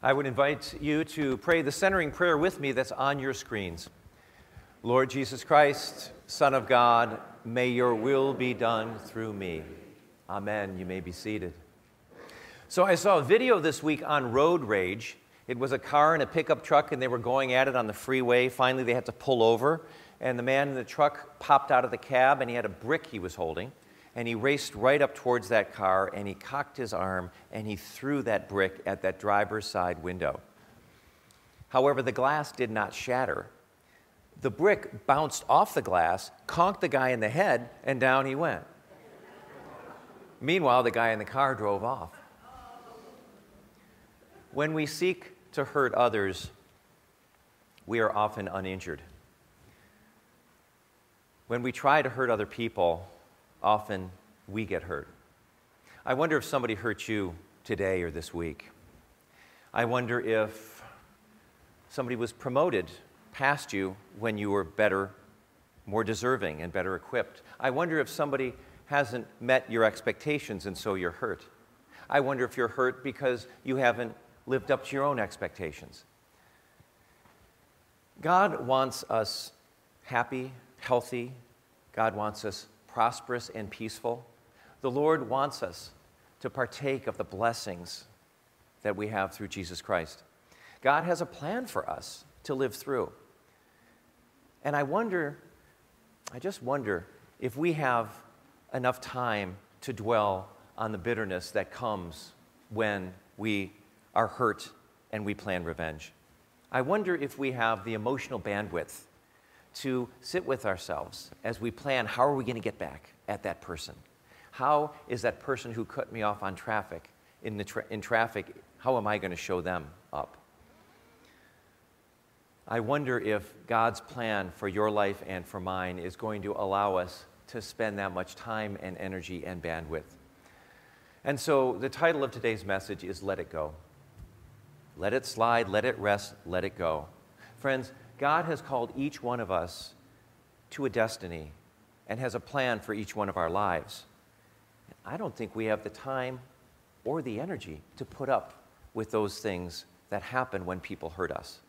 I would invite you to pray the centering prayer with me that's on your screens. Lord Jesus Christ, Son of God, may your will be done through me. Amen. You may be seated. So, I saw a video this week on road rage. It was a car and a pickup truck, and they were going at it on the freeway. Finally, they had to pull over, and the man in the truck popped out of the cab, and he had a brick he was holding and he raced right up towards that car and he cocked his arm and he threw that brick at that driver's side window. However, the glass did not shatter. The brick bounced off the glass, conked the guy in the head, and down he went. Meanwhile, the guy in the car drove off. When we seek to hurt others, we are often uninjured. When we try to hurt other people, often we get hurt. I wonder if somebody hurt you today or this week. I wonder if somebody was promoted past you when you were better, more deserving, and better equipped. I wonder if somebody hasn't met your expectations and so you're hurt. I wonder if you're hurt because you haven't lived up to your own expectations. God wants us happy, healthy. God wants us prosperous and peaceful. The Lord wants us to partake of the blessings that we have through Jesus Christ. God has a plan for us to live through. And I wonder, I just wonder if we have enough time to dwell on the bitterness that comes when we are hurt and we plan revenge. I wonder if we have the emotional bandwidth to sit with ourselves as we plan how are we going to get back at that person? How is that person who cut me off on traffic in, the tra- in traffic, how am I going to show them up? I wonder if God's plan for your life and for mine is going to allow us to spend that much time and energy and bandwidth. And so the title of today's message is Let It Go. Let it slide, let it rest, let it go. Friends, God has called each one of us to a destiny and has a plan for each one of our lives. I don't think we have the time or the energy to put up with those things that happen when people hurt us.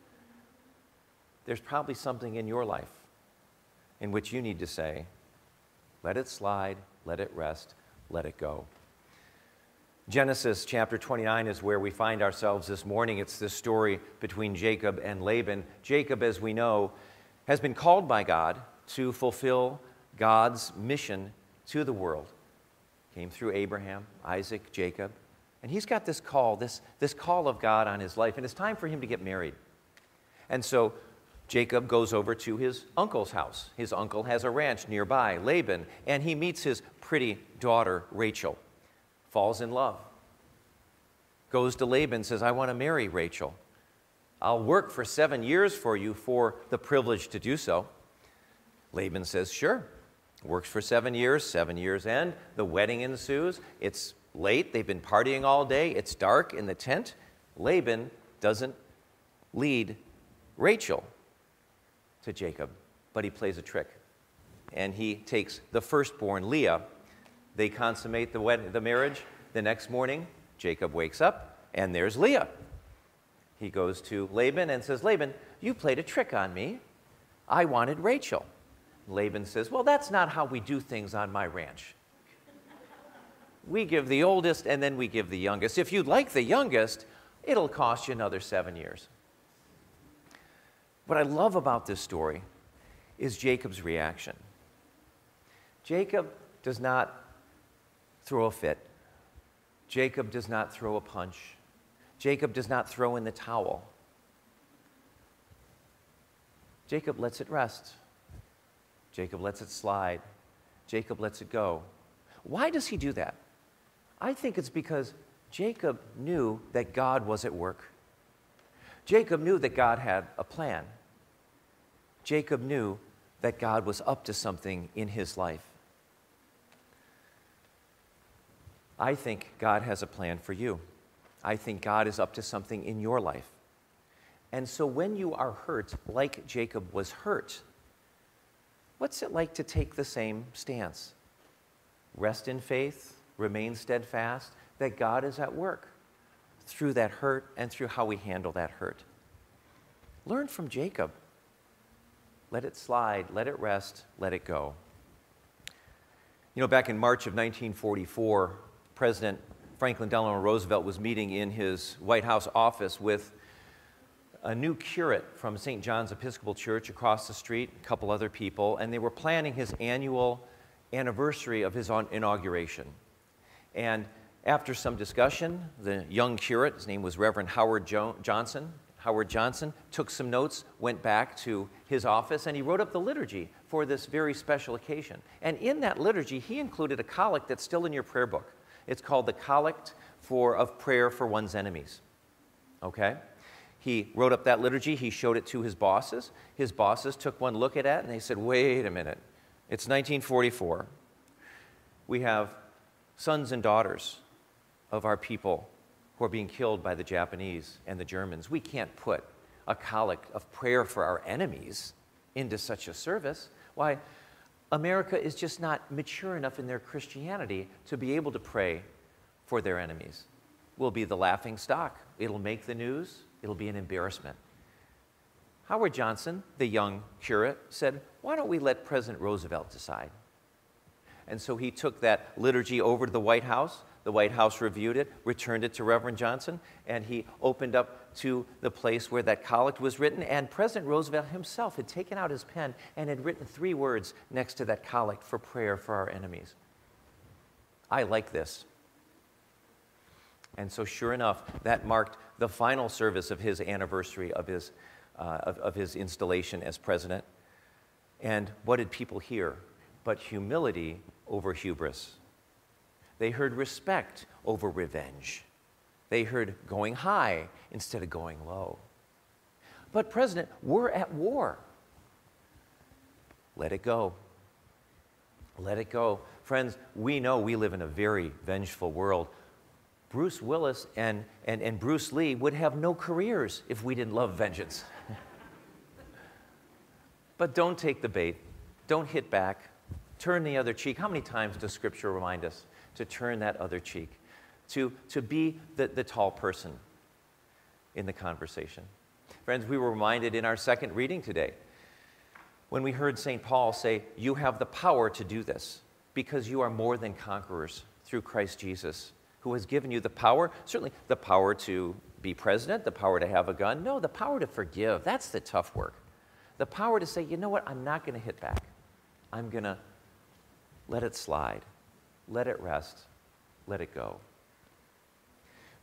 There's probably something in your life in which you need to say, let it slide, let it rest, let it go. Genesis chapter 29 is where we find ourselves this morning. It's this story between Jacob and Laban. Jacob, as we know, has been called by God to fulfill God's mission to the world. Came through Abraham, Isaac, Jacob. And he's got this call, this, this call of God on his life, and it's time for him to get married. And so Jacob goes over to his uncle's house. His uncle has a ranch nearby, Laban, and he meets his pretty daughter, Rachel falls in love. Goes to Laban, says, I want to marry Rachel. I'll work for seven years for you for the privilege to do so. Laban says, Sure. Works for seven years, seven years end. The wedding ensues. It's late. They've been partying all day. It's dark in the tent. Laban doesn't lead Rachel to Jacob, but he plays a trick. And he takes the firstborn, Leah, they consummate the, wed- the marriage. The next morning, Jacob wakes up, and there's Leah. He goes to Laban and says, Laban, you played a trick on me. I wanted Rachel. Laban says, Well, that's not how we do things on my ranch. We give the oldest and then we give the youngest. If you'd like the youngest, it'll cost you another seven years. What I love about this story is Jacob's reaction. Jacob does not throw a fit. Jacob does not throw a punch. Jacob does not throw in the towel. Jacob lets it rest. Jacob lets it slide. Jacob lets it go. Why does he do that? I think it's because Jacob knew that God was at work. Jacob knew that God had a plan. Jacob knew that God was up to something in his life. I think God has a plan for you. I think God is up to something in your life. And so when you are hurt, like Jacob was hurt, what's it like to take the same stance? Rest in faith, remain steadfast, that God is at work through that hurt and through how we handle that hurt. Learn from Jacob. Let it slide, let it rest, let it go. You know, back in March of 1944, President Franklin Delano Roosevelt was meeting in his White House office with a new curate from St. John's Episcopal Church across the street, a couple other people, and they were planning his annual anniversary of his inauguration. And after some discussion, the young curate, his name was Reverend Howard jo- Johnson, Howard Johnson took some notes, went back to his office, and he wrote up the liturgy for this very special occasion. And in that liturgy, he included a collect that's still in your prayer book. It's called the Collect for, of Prayer for One's Enemies. Okay? He wrote up that liturgy, he showed it to his bosses. His bosses took one look at it, and they said, wait a minute, it's 1944. We have sons and daughters of our people who are being killed by the Japanese and the Germans. We can't put a collect of prayer for our enemies into such a service. Why? America is just not mature enough in their Christianity to be able to pray for their enemies. We'll be the laughing stock. It'll make the news, it'll be an embarrassment. Howard Johnson, the young curate, said, Why don't we let President Roosevelt decide? And so he took that liturgy over to the White House. The White House reviewed it, returned it to Reverend Johnson, and he opened up to the place where that collect was written. And President Roosevelt himself had taken out his pen and had written three words next to that collect for prayer for our enemies. I like this. And so, sure enough, that marked the final service of his anniversary of his, uh, of, of his installation as president. And what did people hear? But humility over hubris. They heard respect over revenge. They heard going high instead of going low. But, President, we're at war. Let it go. Let it go. Friends, we know we live in a very vengeful world. Bruce Willis and, and, and Bruce Lee would have no careers if we didn't love vengeance. but don't take the bait. Don't hit back. Turn the other cheek. How many times does Scripture remind us to turn that other cheek? To, to be the, the tall person in the conversation. Friends, we were reminded in our second reading today when we heard St. Paul say, You have the power to do this because you are more than conquerors through Christ Jesus, who has given you the power, certainly the power to be president, the power to have a gun. No, the power to forgive. That's the tough work. The power to say, You know what? I'm not going to hit back. I'm going to let it slide, let it rest, let it go.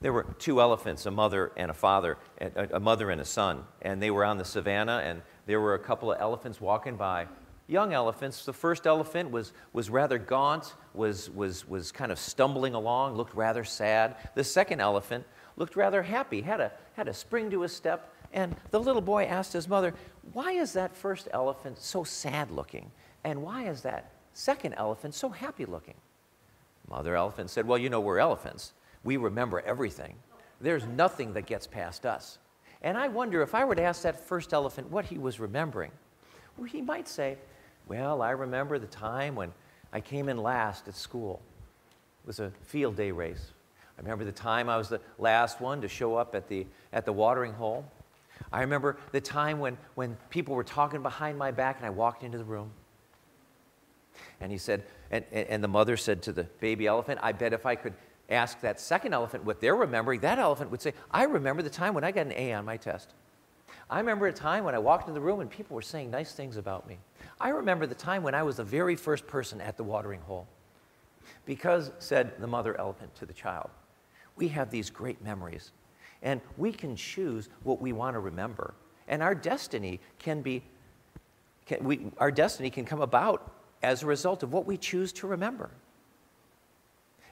There were two elephants, a mother and a father, a mother and a son, and they were on the savannah, and there were a couple of elephants walking by. Young elephants. The first elephant was, was rather gaunt, was, was, was kind of stumbling along, looked rather sad. The second elephant looked rather happy, had a, had a spring to his step, and the little boy asked his mother, Why is that first elephant so sad looking? And why is that second elephant so happy looking? Mother elephant said, Well, you know, we're elephants. We remember everything. There's nothing that gets past us. And I wonder if I were to ask that first elephant what he was remembering, well, he might say, Well, I remember the time when I came in last at school. It was a field day race. I remember the time I was the last one to show up at the, at the watering hole. I remember the time when, when people were talking behind my back and I walked into the room. And he said, and, and the mother said to the baby elephant, I bet if I could ask that second elephant what they're remembering, that elephant would say, I remember the time when I got an A on my test. I remember a time when I walked in the room and people were saying nice things about me. I remember the time when I was the very first person at the watering hole. Because, said the mother elephant to the child, we have these great memories, and we can choose what we want to remember. And our destiny can be, can, we, our destiny can come about as a result of what we choose to remember.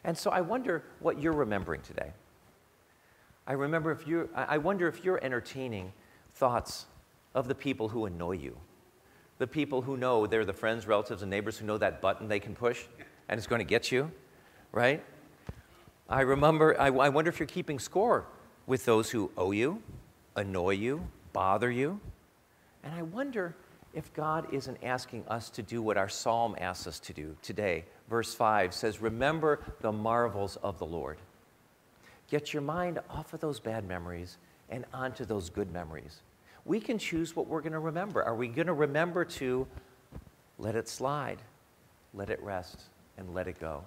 And so I wonder what you're remembering today. I remember if you I wonder if you're entertaining thoughts of the people who annoy you. The people who know they're the friends, relatives, and neighbors who know that button they can push and it's going to get you, right? I remember, I, I wonder if you're keeping score with those who owe you, annoy you, bother you. And I wonder if God isn't asking us to do what our psalm asks us to do today. Verse 5 says, Remember the marvels of the Lord. Get your mind off of those bad memories and onto those good memories. We can choose what we're going to remember. Are we going to remember to let it slide, let it rest, and let it go?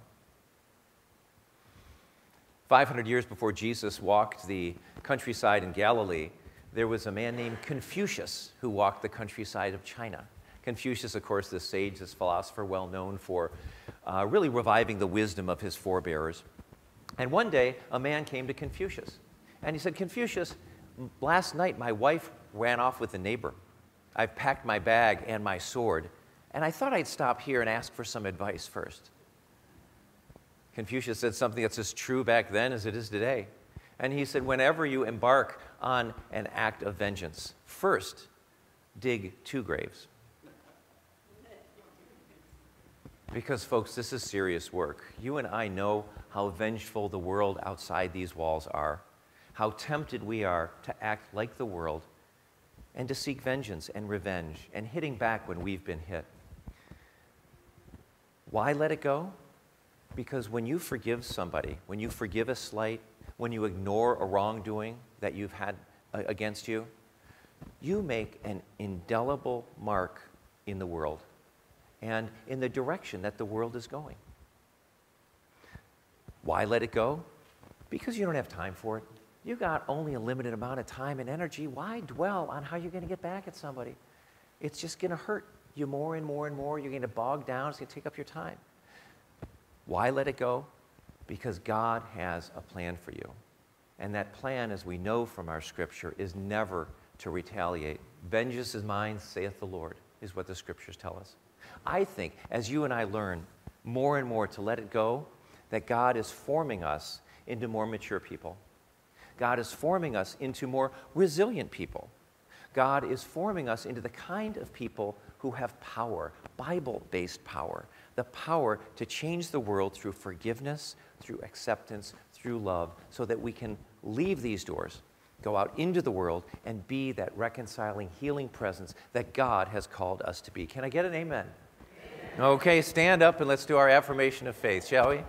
500 years before Jesus walked the countryside in Galilee, there was a man named Confucius who walked the countryside of China. Confucius, of course, this sage, this philosopher, well known for uh, really reviving the wisdom of his forebears. And one day, a man came to Confucius. And he said, Confucius, last night my wife ran off with a neighbor. I've packed my bag and my sword, and I thought I'd stop here and ask for some advice first. Confucius said something that's as true back then as it is today. And he said, whenever you embark on an act of vengeance, first dig two graves. Because, folks, this is serious work. You and I know how vengeful the world outside these walls are, how tempted we are to act like the world and to seek vengeance and revenge and hitting back when we've been hit. Why let it go? Because when you forgive somebody, when you forgive a slight, when you ignore a wrongdoing that you've had uh, against you, you make an indelible mark in the world and in the direction that the world is going. Why let it go? Because you don't have time for it. You've got only a limited amount of time and energy. Why dwell on how you're going to get back at somebody? It's just going to hurt you more and more and more. You're going to bog down. It's going to take up your time. Why let it go? Because God has a plan for you. And that plan, as we know from our scripture, is never to retaliate. Vengeance is mine, saith the Lord, is what the scriptures tell us. I think as you and I learn more and more to let it go, that God is forming us into more mature people. God is forming us into more resilient people. God is forming us into the kind of people who have power, Bible based power, the power to change the world through forgiveness, through acceptance, through love, so that we can leave these doors, go out into the world, and be that reconciling, healing presence that God has called us to be. Can I get an amen? amen. Okay, stand up and let's do our affirmation of faith, shall we?